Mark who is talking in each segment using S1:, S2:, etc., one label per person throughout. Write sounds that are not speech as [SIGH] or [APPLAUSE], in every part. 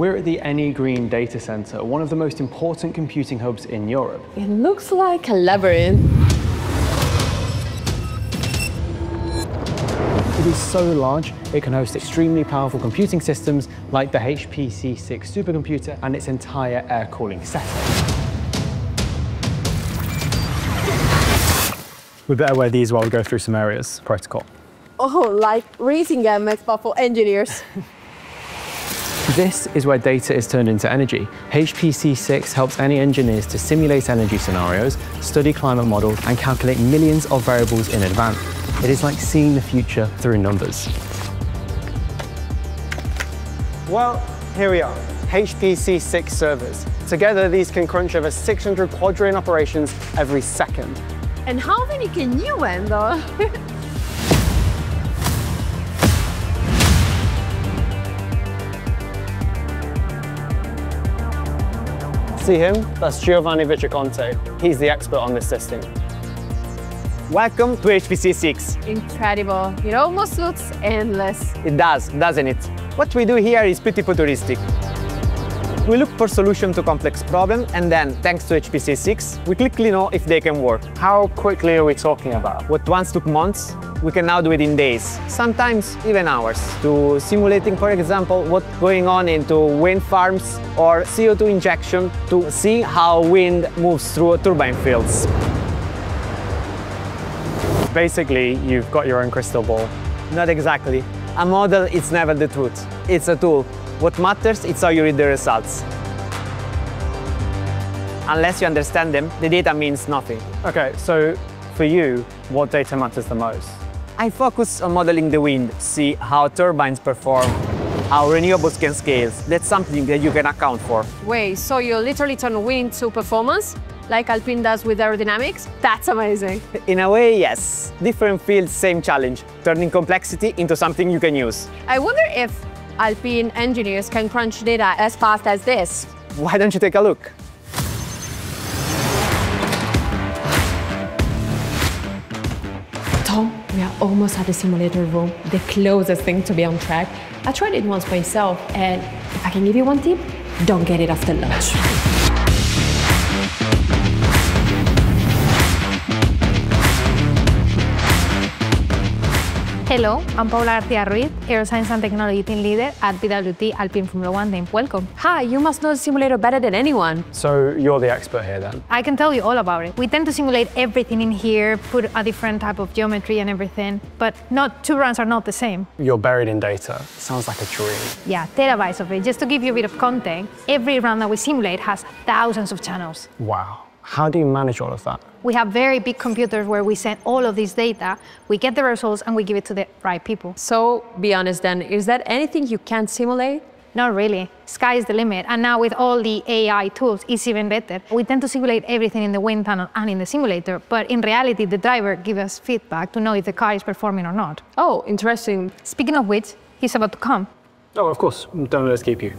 S1: We're at the Eni Green Data Center, one of the most important computing hubs in Europe.
S2: It looks like a labyrinth.
S1: It is so large, it can host extremely powerful computing systems like the HPC6 supercomputer and its entire air cooling setup. We better wear these while we go through some areas. Protocol.
S2: Oh, like racing games, but for engineers. [LAUGHS]
S1: This is where data is turned into energy. HPC6 helps Eni engineers to simulate energy scenarios, study climate models, and calculate millions of variables in advance. It is like seeing the future through numbers.
S3: Well, here we are, HPC6 servers. Together, these can crunch over 600 quadrillion operations every second.
S2: and how many can you handle? [LAUGHS]
S3: See him? That's Giovanni Viciconte. He's the expert on this system. Welcome to HPC6.
S2: Incredible. It almost looks endless.
S3: It does, doesn't it? What we do here is pretty futuristic. We look for solutions to complex problems and then, thanks to HPC6, we quickly know if they can work.
S1: How quickly are we talking about?
S3: What once took months, we can now do it in days, sometimes even hours. To simulating, for example, what's going on into wind farms or CO2 injection to see how wind moves through turbine fields.
S1: Basically, you've got your own crystal ball.
S3: Not exactly. A model is never the truth. It's a tool. What matters is how you read the results. Unless you understand them, the data means nothing.
S1: Okay, so for you, what data matters the most?
S3: I focus on modeling the wind, see how turbines perform, how renewables can scale. That's something that you can account for.
S2: Wait, so you literally turn wind to performance? Like Alpine does with aerodynamics? That's amazing.
S3: In a way, yes. Different fields, same challenge, turning complexity into something you can use.
S2: I wonder if Alpine engineers can crunch data as fast as this.
S3: Why don't you take a look?
S4: Tom, we are almost at the simulator room, the closest thing to be on track. I tried it once myself, and if I can give you one tip, don't get it after lunch.
S5: Hello, I'm Paula Garcia Ruiz, Aeroscience and Technology Team Leader at BWT Alpine Formula One team. Welcome.
S2: Hi, you must know the simulator better than anyone.
S1: So you're the expert here then?
S5: I can tell you all about it. We tend to simulate everything in here, put a different type of geometry and everything, but not two runs are not the same.
S1: You're buried in data. Sounds like a dream.
S5: Yeah, terabytes of it. Just to give you a bit of context, every run that we simulate has thousands of channels.
S1: Wow. How do you manage all of that?
S5: We have very big computers where we send all of this data, we get the results, and we give it to the right people.
S2: So, be honest then, is there anything you can't simulate?
S5: Not really. Sky is the limit. And now with all the AI tools, it's even better. We tend to simulate everything in the wind tunnel and in the simulator, but in reality, the driver gives us feedback to know if the car is performing or not.
S2: Oh, interesting.
S5: Speaking of which, he's about to come.
S1: Oh, of course. Don't let us keep you.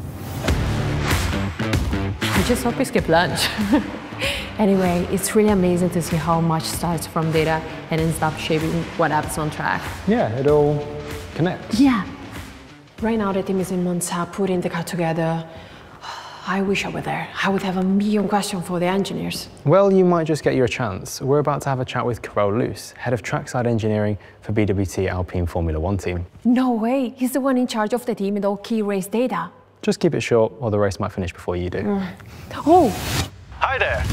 S2: I just hope we skip lunch. [LAUGHS]
S4: Anyway, it's really amazing to see how much starts from data and ends up shaping what happens on track.
S1: Yeah, it all connects.
S4: Yeah. Right now, the team is in Monza putting the car together. I wish I were there. I would have a million questions for the engineers.
S1: Well, you might just get your chance. We're about to have a chat with Karel Loos, head of trackside engineering for BWT Alpine Formula One team.
S4: No way. He's the one in charge of the team and all key race data.
S1: Just keep it short, or the race might finish before you do. Mm.
S4: Oh,
S6: Hi there.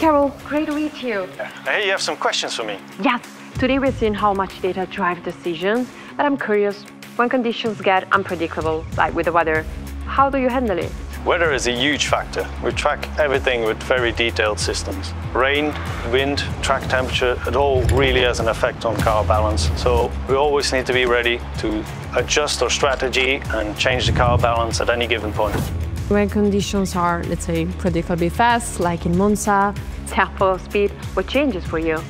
S7: Karel, great to meet you.
S6: Hey, you have some questions for me.
S7: Yes, today we're seeing how much data drive decisions, but I'm curious, when conditions get unpredictable, like with the weather, how do you handle it?
S6: Weather is a huge factor. We track everything with very detailed systems. Rain, wind, track temperature, it all really has an effect on car balance. So we always need to be ready to adjust our strategy and change the car balance at any given point.
S4: When conditions are, let's say, predictably fast, like in Monza,
S7: Tempo of speed, what changes for you?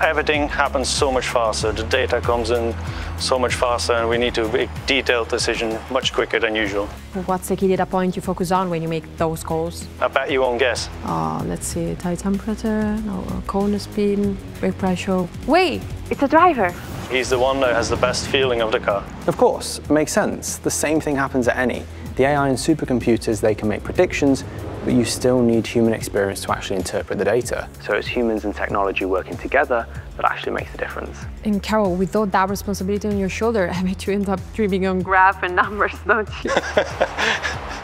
S6: Everything happens so much faster. The data comes in so much faster and we need to make detailed decision much quicker than usual.
S4: what's the key data point you focus on when you make those calls?
S6: I bet you won't guess.
S4: Uh, let's see, tire temperature, no, corner speed, brake pressure.
S7: Wait, it's a driver.
S6: He's the one that has the best feeling of the car.
S1: Of course, it makes sense. The same thing happens at Eni. The AI and supercomputers, they can make predictions, but you still need human experience to actually interpret the data. So it's humans and technology working together that actually makes a difference.
S4: And Karel, with all that responsibility on your shoulder, [LAUGHS] I bet you end up dreaming on
S8: Graph and numbers, don't you? [LAUGHS]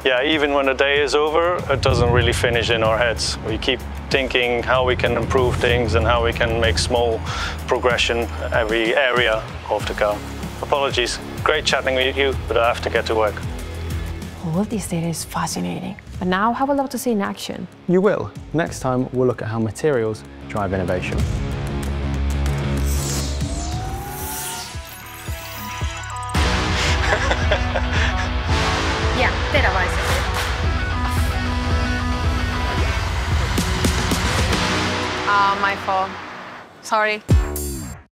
S6: Yeah, even when the day is over, it doesn't really finish in our heads. We keep thinking how we can improve things and how we can make small progression every area of the car. Apologies, great chatting with you, but I have to get to work.
S4: All of this data is fascinating. But now I would love to see in action.
S1: You will. Next time, we'll look at how materials drive innovation.
S5: Yeah, terabytes.
S4: Ah, my fault. Sorry.